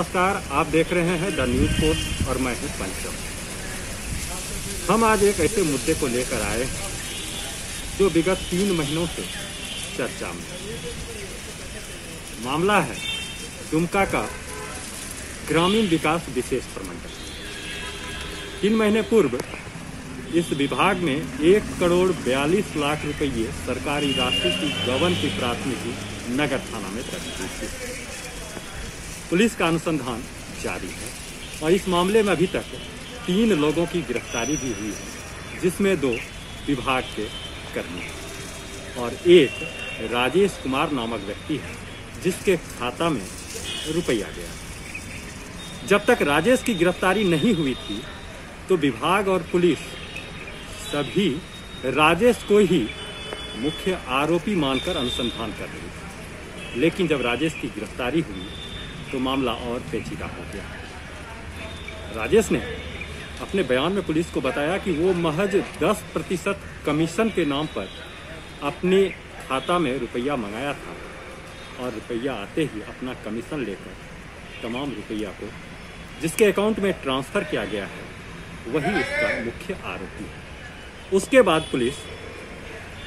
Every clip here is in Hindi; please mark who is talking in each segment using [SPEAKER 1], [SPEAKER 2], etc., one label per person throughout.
[SPEAKER 1] नमस्कार, आप देख रहे हैं द न्यूज़ पोस्ट और मैं हूँ पंचम। हम आज एक ऐसे मुद्दे को लेकर आए जो विगत तीन महीनों से चर्चा में मामला है दुमका का ग्रामीण विकास विशेष प्रमंडल। तीन महीने पूर्व इस विभाग में एक करोड़ बयालीस लाख रुपये सरकारी राशि की गबन की प्राथमिकी नगर थाना में दर्ज थी। पुलिस का अनुसंधान जारी है और इस मामले में अभी तक तीन लोगों की गिरफ्तारी भी हुई है, जिसमें दो विभाग के कर्मी हैं और एक राजेश कुमार नामक व्यक्ति है, जिसके खाता में रुपया गया जब तक राजेश की गिरफ्तारी नहीं हुई थी तो विभाग और पुलिस सभी राजेश को ही मुख्य आरोपी मानकर अनुसंधान कर रही थी। लेकिन जब राजेश की गिरफ्तारी हुई तो मामला और पेचीदा हो गया। राजेश ने अपने बयान में पुलिस को बताया कि वो महज 10 प्रतिशत कमीशन के नाम पर अपने खाता में रुपया मंगाया था और रुपया आते ही अपना कमीशन लेकर तमाम रुपया को, जिसके अकाउंट में ट्रांसफ़र किया गया है, वही उसका मुख्य आरोपी है। उसके बाद पुलिस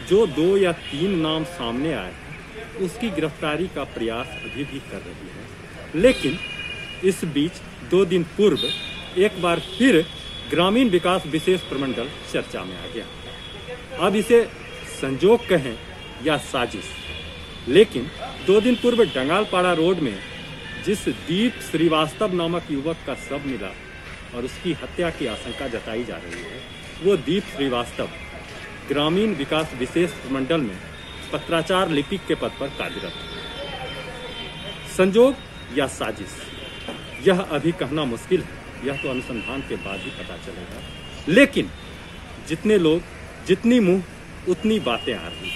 [SPEAKER 1] जो दो या तीन नाम सामने आए, उसकी गिरफ्तारी का प्रयास अभी भी कर रही है। लेकिन इस बीच दो दिन पूर्व एक बार फिर ग्रामीण विकास विशेष प्रमंडल चर्चा में आ गया। अब इसे संजोग कहें या साजिश। लेकिन दो दिन पूर्व डंगालपाड़ा रोड में जिस दीप श्रीवास्तव नामक युवक का शव मिला और उसकी हत्या की आशंका जताई जा रही है, वो दीप श्रीवास्तव ग्रामीण विकास विशेष प्रमंडल में पत्राचार लिपिक के पद पर कार्यरत संजोग या साजिश। यह अभी कहना मुश्किल है। यह तो अनुसंधान के बाद ही पता चलेगा। लेकिन जितने लोग, जितनी मुँह, उतनी बातें आ रही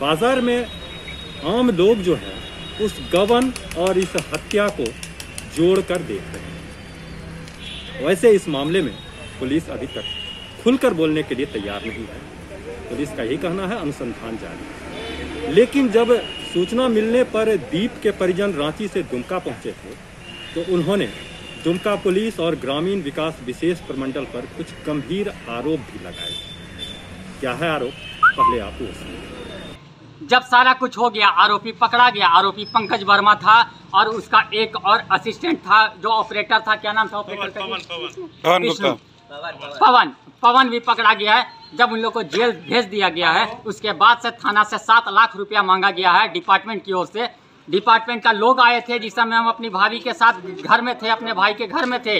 [SPEAKER 1] बाज़ार में आम लोग जो है, उस गबन और इस हत्या को जोड़कर देख रहे हैं। वैसे इस मामले में पुलिस अभी तक खुलकर बोलने के लिए तैयार नहीं है। पुलिस का यही कहना है, अनुसंधान जारी लेकिन जब सूचना मिलने पर दीप के परिजन रांची से दुमका पहुँचे थे तो उन्होंने दुमका पुलिस और ग्रामीण विकास विशेष प्रमंडल पर कुछ गंभीर आरोप भी लगाए। क्या है आरोप? पहले आप
[SPEAKER 2] जब सारा कुछ हो गया आरोपी पकड़ा गया। आरोपी पंकज वर्मा था और उसका एक और असिस्टेंट था जो ऑपरेटर था। क्या नाम था ऑपरेटर का?
[SPEAKER 3] पवन
[SPEAKER 2] पवन पवन। भी पकड़ा गया है। जब उन लोग को जेल भेज दिया गया है, उसके बाद से थाना से सात लाख रुपया मांगा गया है डिपार्टमेंट की ओर से। डिपार्टमेंट का लोग आए थे, जिस समय हम अपनी भाभी के साथ घर में थे, अपने भाई के घर में थे।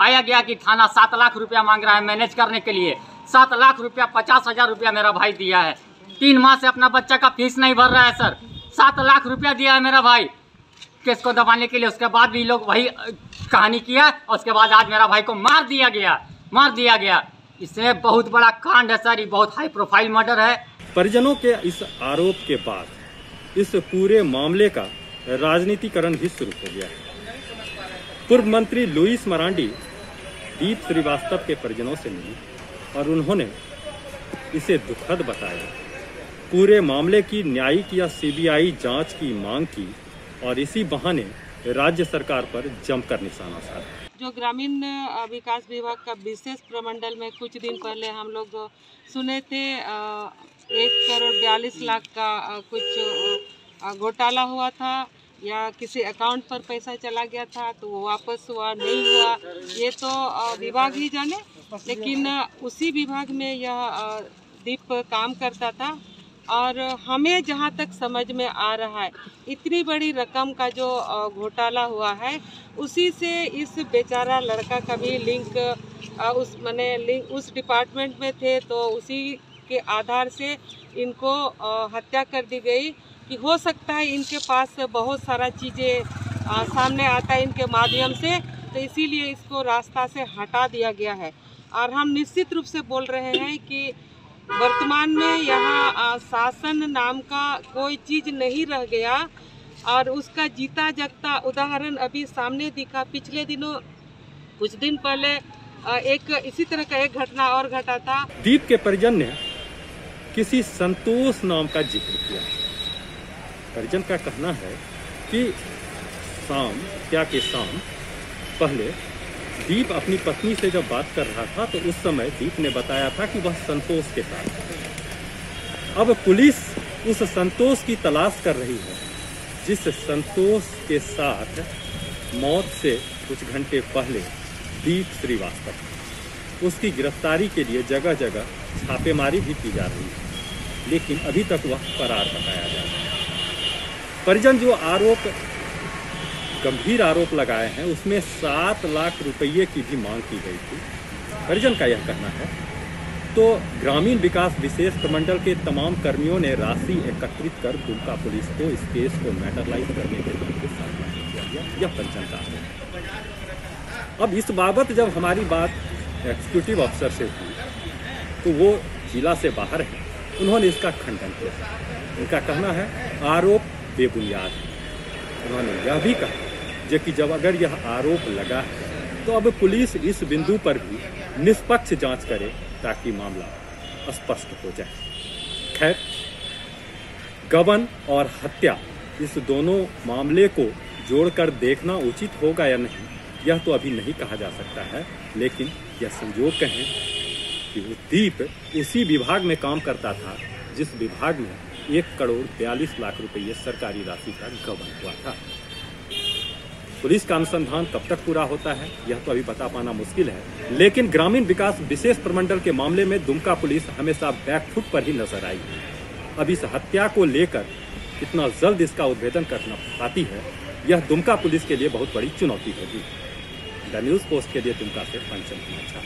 [SPEAKER 2] आया गया कि थाना सात लाख रुपया मांग रहा है मैनेज करने के लिए। सात लाख रुपया, पचास हज़ार रुपया मेरा भाई दिया है। तीन माह से अपना बच्चा का फ़ीस नहीं भर रहा है, सर। सात लाख रुपया दिया है मेरा भाई। केस को दबाने के लिए? उसके बाद भी लोग वही कहानी किया उसके बाद आज मेरा भाई को मार दिया गया। मार दिया गया। इसमें बहुत बड़ा कांड है सर बहुत हाई प्रोफ़ाइल मर्डर है।
[SPEAKER 1] परिजनों के इस आरोप के बाद इस पूरे मामले का राजनीतिकरण भी शुरू हो गया है। पूर्व मंत्री लुइस मरांडी दीप श्रीवास्तव के परिजनों से मिली और उन्होंने इसे दुखद बताया। पूरे मामले की न्यायिक या सीबीआई जाँच की मांग की और इसी बहाने राज्य सरकार पर जमकर निशाना साधा।
[SPEAKER 4] जो ग्रामीण विकास विभाग का विशेष प्रमंडल में कुछ दिन पहले हम लोग सुने थे एक करोड़ बयालीस लाख का कुछ घोटाला हुआ था या किसी अकाउंट पर पैसा चला गया था तो वो वापस हुआ, नहीं हुआ, ये तो विभाग ही जाने। लेकिन उसी विभाग में यह दीप काम करता था। और हमें जहाँ तक समझ में आ रहा है, इतनी बड़ी रकम का जो घोटाला हुआ है, उसी से इस बेचारा लड़का का भी लिंक उस मैंने लिंक, उस डिपार्टमेंट में थे तो उसी के आधार से इनको हत्या कर दी गई कि हो सकता है इनके पास बहुत सारा चीज़ें सामने आता है इनके माध्यम से तो इसीलिए इसको रास्ता से हटा दिया गया है। और हम निश्चित रूप से बोल रहे हैं कि वर्तमान में यहाँ शासन नाम का कोई चीज़ नहीं रह गया और उसका जीता जगता उदाहरण अभी सामने दिखा। पिछले दिनों, कुछ दिन पहले एक इसी तरह का एक घटना और घटा था।
[SPEAKER 1] दीप के परिजन ने किसी संतोष नाम का ज़िक्र किया। परिजन का कहना है कि शाम क्या के शाम, पहले दीप अपनी पत्नी से जब बात कर रहा था तो उस समय दीप ने बताया था कि वह संतोष के साथ। अब पुलिस उस संतोष की तलाश कर रही है, जिस संतोष के साथ मौत से कुछ घंटे पहले दीप श्रीवास्तव उसकी गिरफ्तारी के लिए जगह जगह छापेमारी भी की जा रही है, लेकिन अभी तक वह फरार बताया जा रहा है परिजन जो आरोप गंभीर आरोप लगाए हैं, उसमें सात लाख रुपये की भी मांग की गई थी। परिजन का यह कहना है। तो ग्रामीण विकास विशेष प्रमंडल के तमाम कर्मियों ने राशि एकत्रित कर दुमका पुलिस को इस केस को मैटरलाइज करने के लिए सामना किया गया। यह परिजन का आरोप है। अब इस बाबत जब हमारी बात एग्जीक्यूटिव अफसर से हुई तो वो जिला से बाहर है। उन्होंने इसका खंडन किया। उनका कहना है, आरोप बेबुनियाद उन्होंने यह भी कहा जो कि जब अगर यह आरोप लगा है तो अब पुलिस इस बिंदु पर भी निष्पक्ष जाँच करे ताकि मामला स्पष्ट हो जाए। खैर, गबन और हत्या इस दोनों मामले को जोड़कर देखना उचित होगा या नहीं, यह तो अभी नहीं कहा जा सकता है, लेकिन यह संयोग कहें कि वो दीप उसी विभाग में काम करता था, जिस विभाग में एक करोड़ बयालीस लाख रुपये सरकारी राशि का गबन हुआ था। पुलिस का अनुसंधान कब तक पूरा होता है, यह तो अभी बता पाना मुश्किल है। लेकिन ग्रामीण विकास विशेष प्रमंडल के मामले में दुमका पुलिस हमेशा बैकफुट पर ही नज़र आई। अब इस हत्या को लेकर इतना जल्द इसका उद्भेदन करना पाती है, यह दुमका पुलिस के लिए बहुत बड़ी चुनौती होगी। द न्यूज़ पोस्ट के लिए दुमका से पंचम कुमार झा